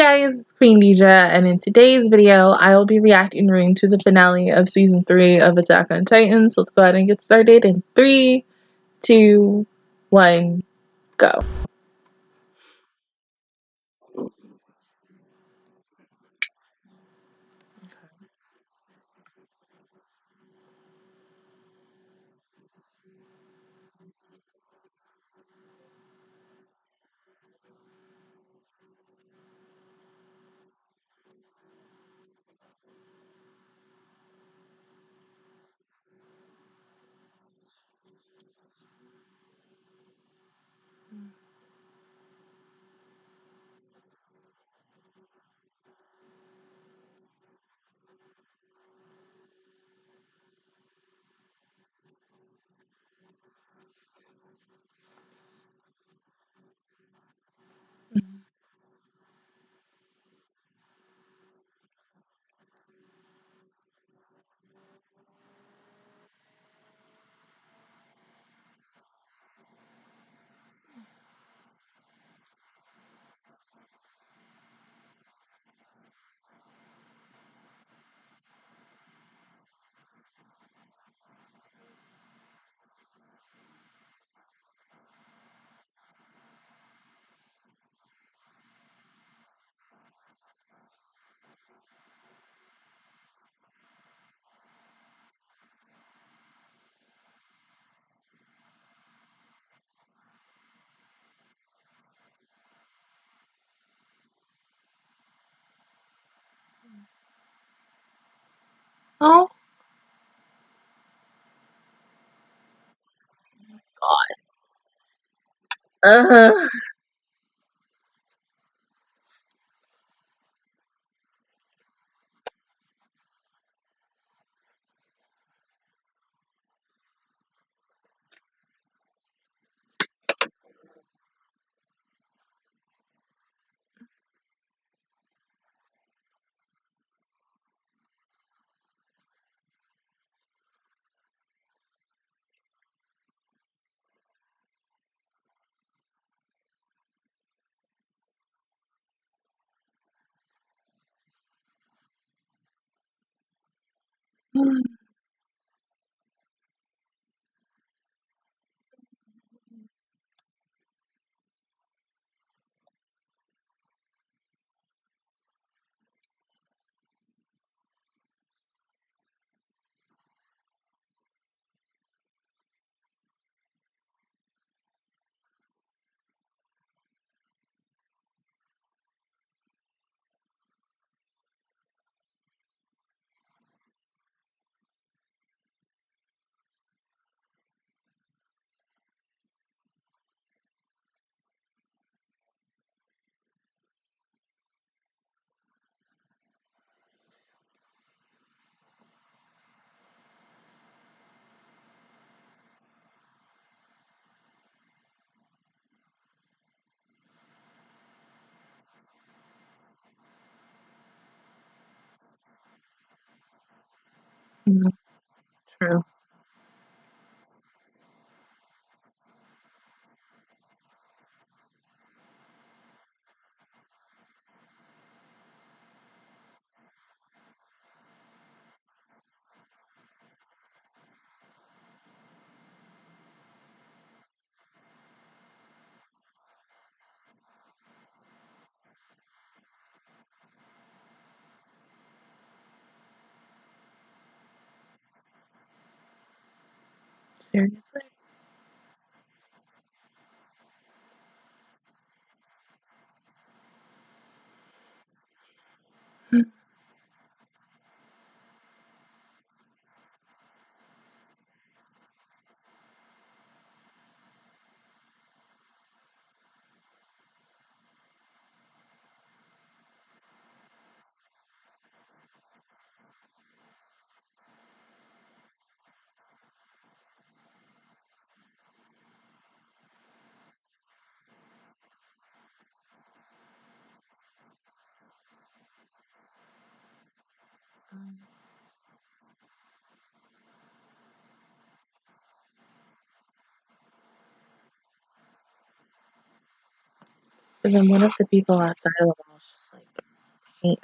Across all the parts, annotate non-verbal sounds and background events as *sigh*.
Hey guys, it's Queendija, and in today's video, I will be reacting to the finale of season 3 of Attack on Titan. So let's go ahead and get started in 3, 2, 1, go. Oh. God. Uh-huh. Mm-hmm. *gasps* *laughs* Mm, True. There it is. Seriously? And then one of the people outside of the wall was just like, hate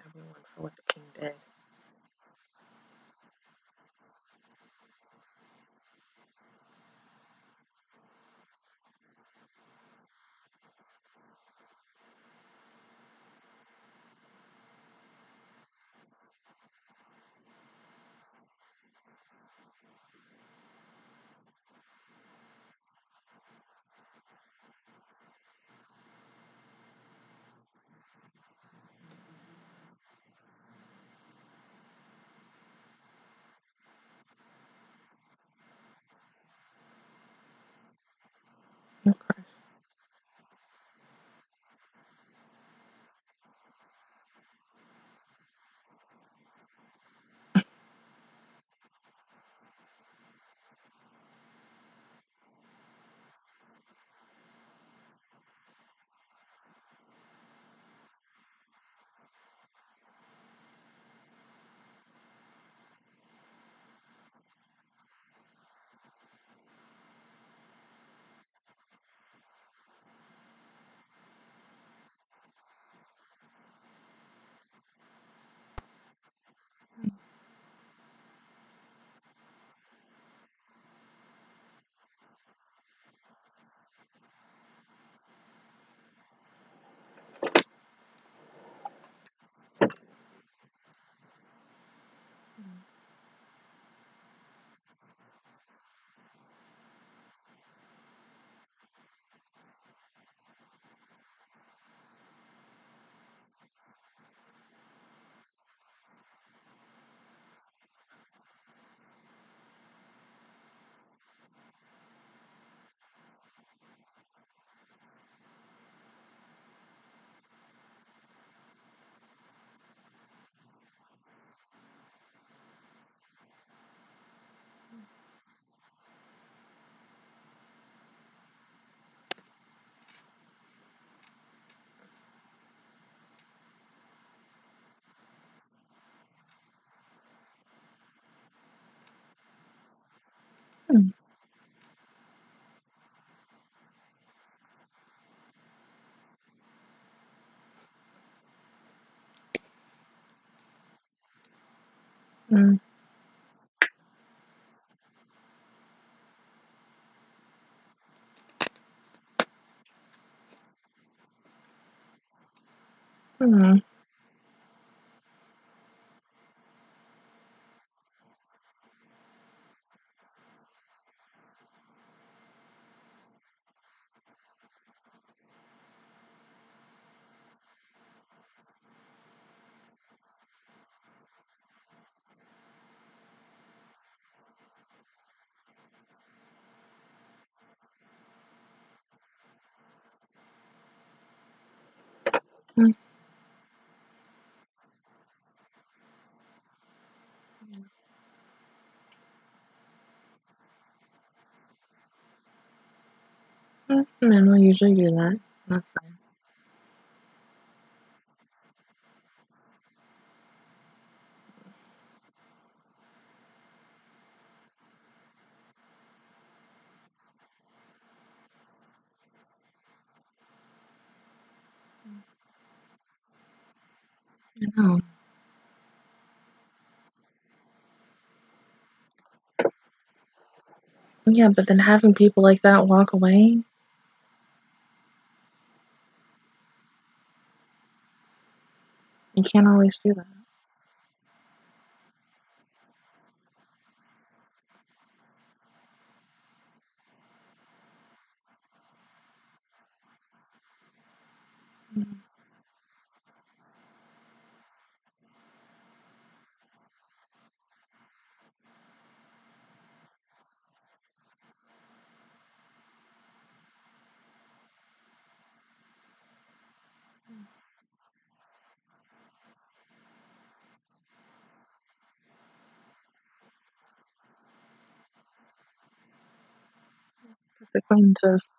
Mm. Mm. Mm. Mm. Men will usually do that. That's fine. I know. Yeah, but then having people like that walk away. Can't always do that. Just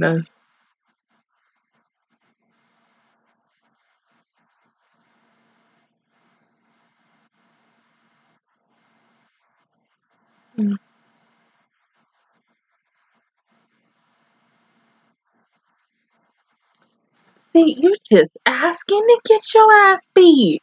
does. Mm. See, you're just asking to get your ass beat.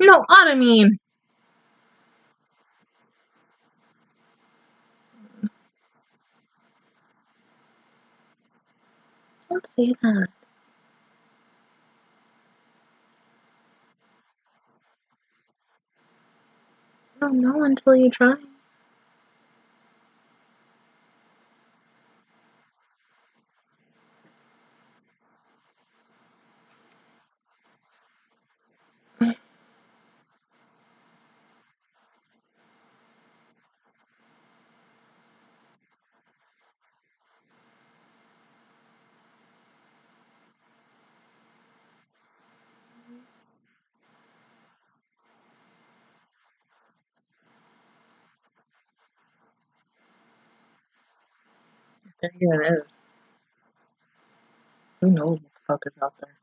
No, I mean. Don't say that. You don't know until you try. There it is. Who knows what the fuck is out there?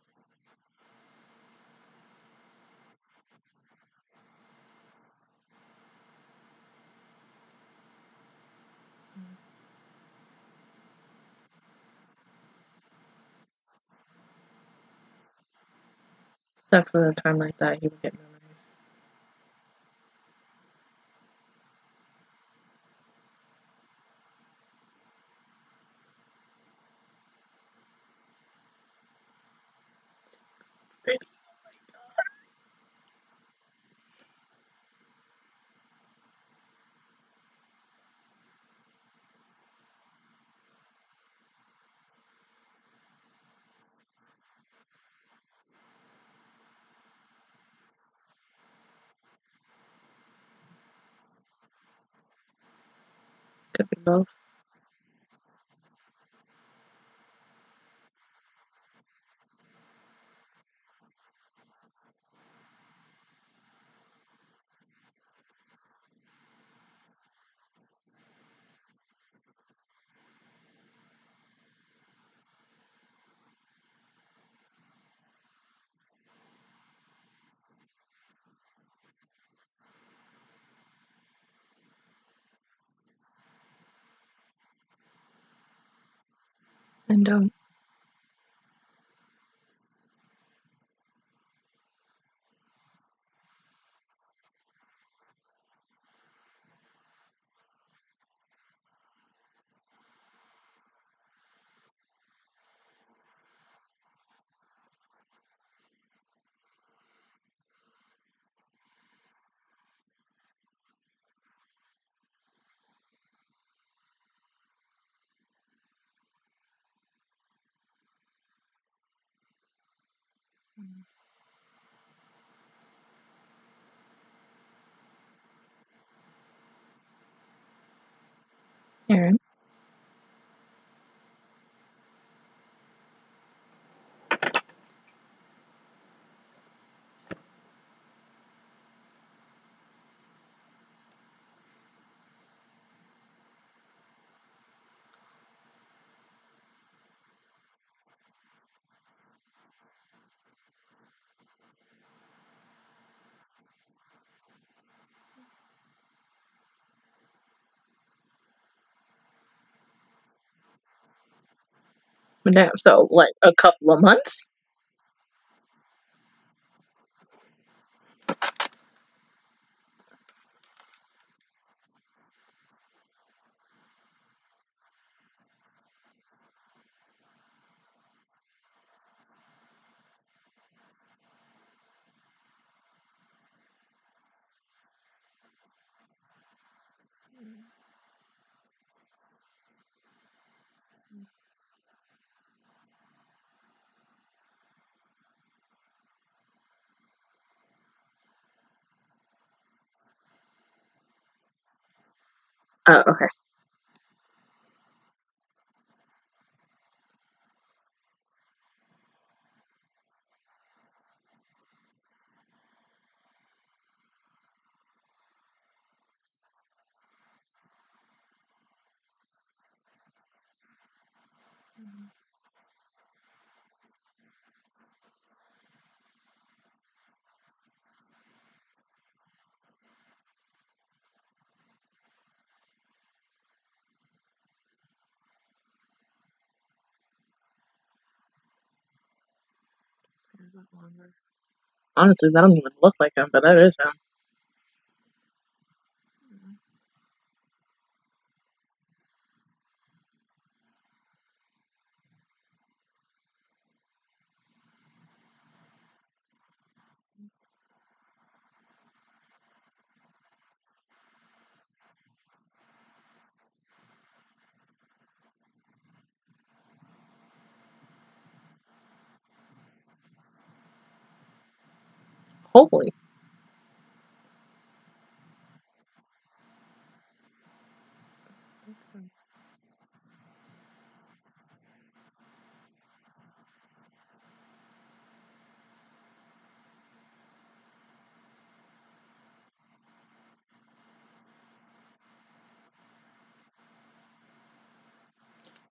Sucks at a time like that, he would get memories. Could be both. Mm. And don't. Damn, so like a couple of months? Oh, okay. Mm-hmm. Honestly, that don't even look like him, but that is him. Holy.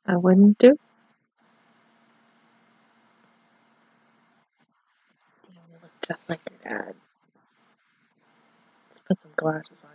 I wouldn't do. You look just like your dad. Let's put some glasses on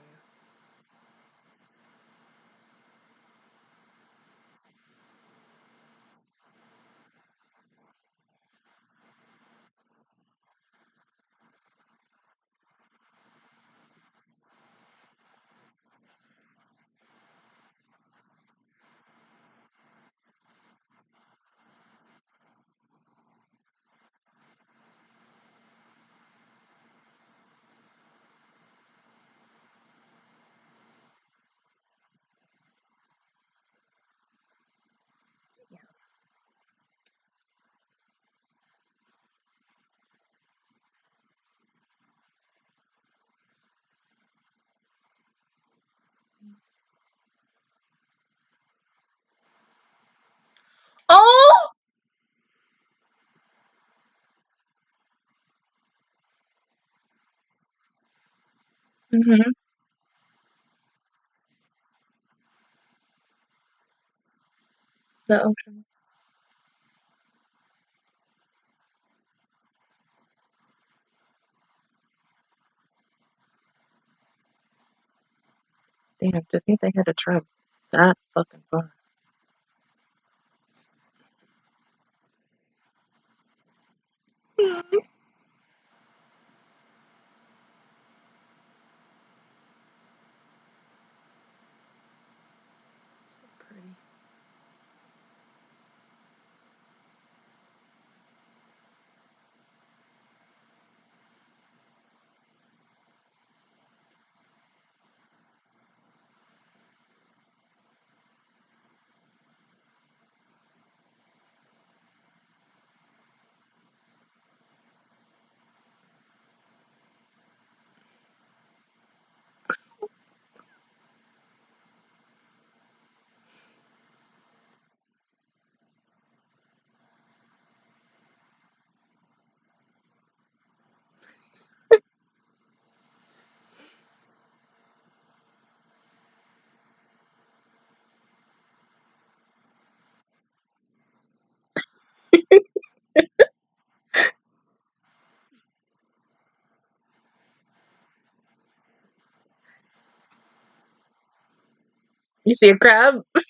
you. Oh! Mm-hmm. The ocean. Damn, to think they had to travel that fucking far. You see a crab? *laughs*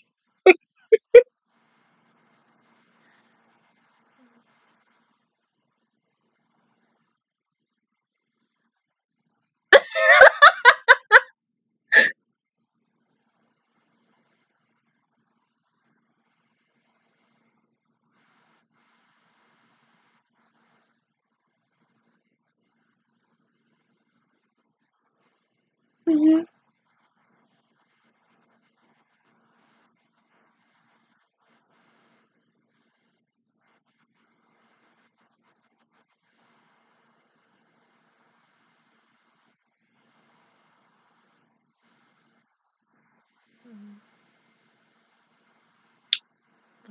Mm-hmm.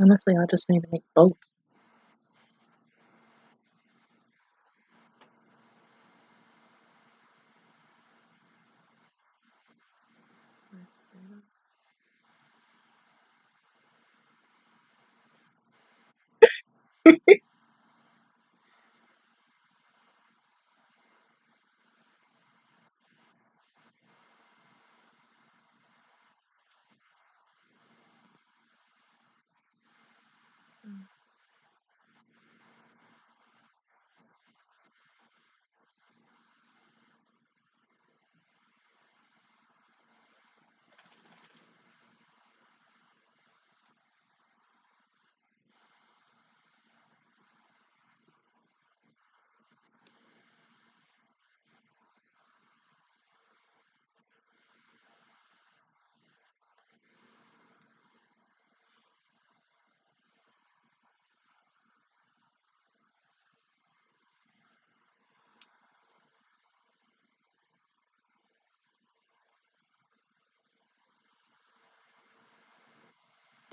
Honestly, I just need to make both. mm.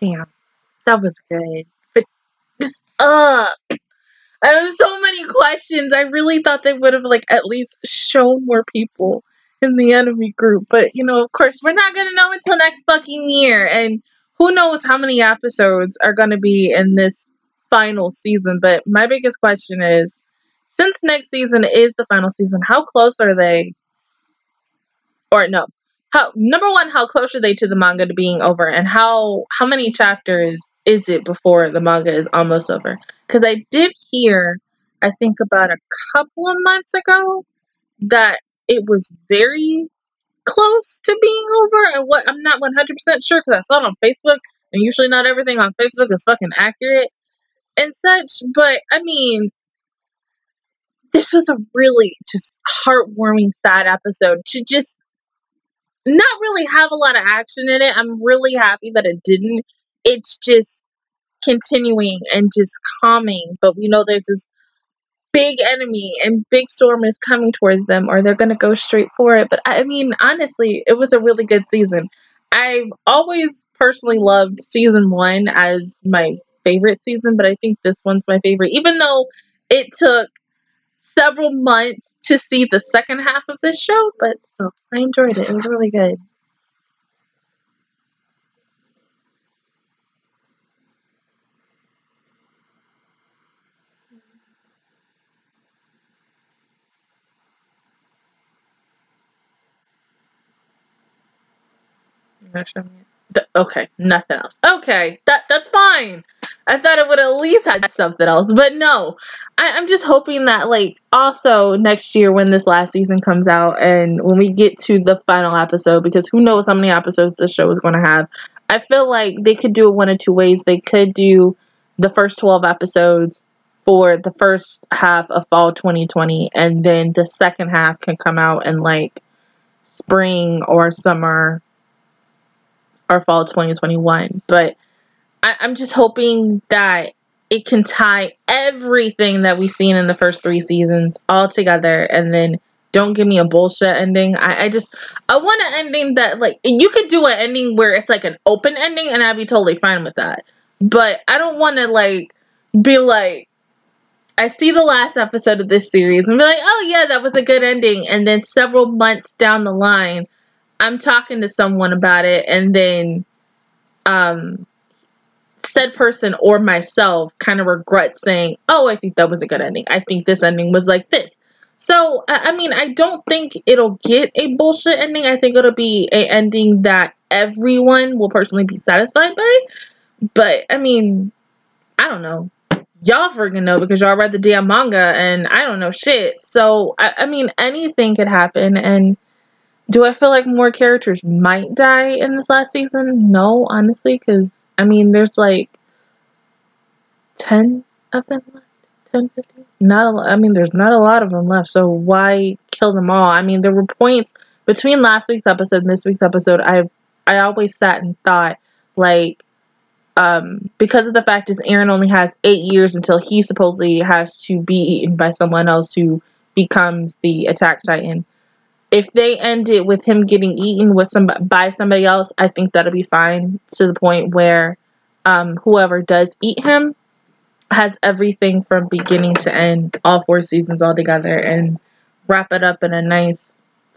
Damn, that was good. But just, uh, I have so many questions. I really thought they would have like at least shown more people in the enemy group. But you know, of course, we're not gonna know until next fucking year. And who knows how many episodes are gonna be in this final season. But my biggest question is since next season is the final season, how close are they? Or no. How number one, how close are they to the manga to being over? And how how many chapters is it before the manga is almost over? Because I did hear, I think about a couple of months ago, that it was very close to being over. And what I'm not 100% sure because I saw it on Facebook, and usually not everything on Facebook is fucking accurate and such. But I mean, this was a really just heartwarming, sad episode to just not really have a lot of action in it. I'm really happy that it didn't. It's just continuing and just calming. But we know there's this big enemy and big storm is coming towards them or they're going to go straight for it. But I mean, honestly, it was a really good season. I've always personally loved season one as my favorite season, but I think this one's my favorite, even though it took several months to see the second half of this show, but still, I enjoyed it. It was really good. Okay, nothing else. Okay, that that's fine. I thought it would at least had something else, but no. I, I'm just hoping that like also next year when this last season comes out and when we get to the final episode, because who knows how many episodes this show is gonna have. I feel like they could do it one of two ways. They could do the first twelve episodes for the first half of fall 2020 and then the second half can come out in like spring or summer or fall 2021. But I, I'm just hoping that it can tie everything that we've seen in the first three seasons all together and then don't give me a bullshit ending. I, I just I want an ending that like you could do an ending where it's like an open ending and I'd be totally fine with that. But I don't want to like be like I see the last episode of this series and be like, oh yeah, that was a good ending. And then several months down the line, I'm talking to someone about it, and then um, said person or myself kind of regret saying, oh, I think that was a good ending. I think this ending was like this. So, I mean, I don't think it'll get a bullshit ending. I think it'll be a ending that everyone will personally be satisfied by. But, I mean, I don't know y'all freaking know because y'all read the damn manga and I don't know shit. So, I, I mean, anything could happen. And do I feel like more characters might die in this last season? No, honestly, because, I mean, there's like 10 of them left. 10, 15? Not a. I mean, there's not a lot of them left. So, why kill them all? I mean, there were points between last week's episode and this week's episode, I I always sat and thought like um, because of the fact is Eren only has eight years until he supposedly has to be eaten by someone else who becomes the attack titan. If they end it with him getting eaten with some by somebody else, I think that'll be fine to the point where um, whoever does eat him has everything from beginning to end, all four seasons all together, and wrap it up in a nice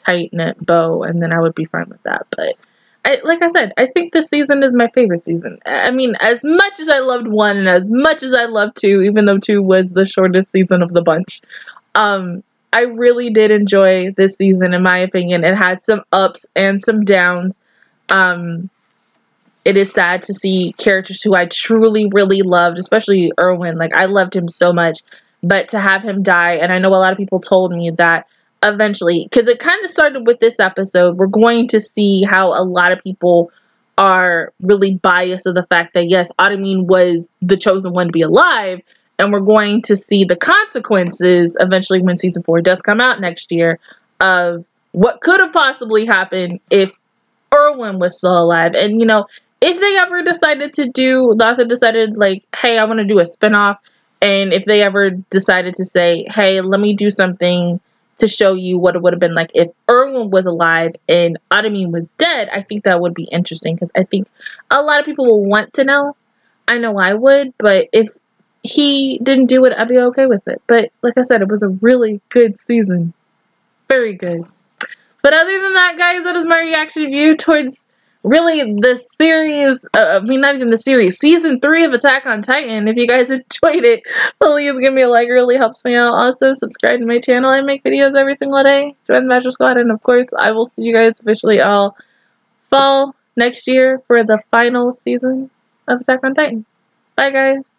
tight knit bow, and then I would be fine with that. But I, like I said, I think this season is my favorite season. I mean, as much as I loved one and as much as I loved two, even though two was the shortest season of the bunch, um, I really did enjoy this season, in my opinion. It had some ups and some downs. Um, it is sad to see characters who I truly, really loved, especially Erwin. Like, I loved him so much. But to have him die, and I know a lot of people told me that eventually, because it kind of started with this episode, we're going to see how a lot of people are really biased of the fact that, yes, Armin was the chosen one to be alive. And we're going to see the consequences eventually when season four does come out next year of what could have possibly happened if Erwin was still alive. And, you know, if they ever decided to do, the decided, like, hey, I want to do a spinoff, and if they ever decided to say, hey, let me do something to show you what it would have been like if Erwin was alive and Armin was dead, I think that would be interesting because I think a lot of people will want to know. I know I would, but if he didn't do it, I'd be okay with it. But like I said, it was a really good season. Very good. But other than that, guys, that is my reaction view towards really the series, uh, I mean, not even the series, season three of Attack on Titan. If you guys *laughs* enjoyed it, please give me a like. It really helps me out. Also, subscribe to my channel. I make videos every single day. Join the Magic Squad. And of course, I will see you guys officially all fall next year for the final season of Attack on Titan. Bye, guys.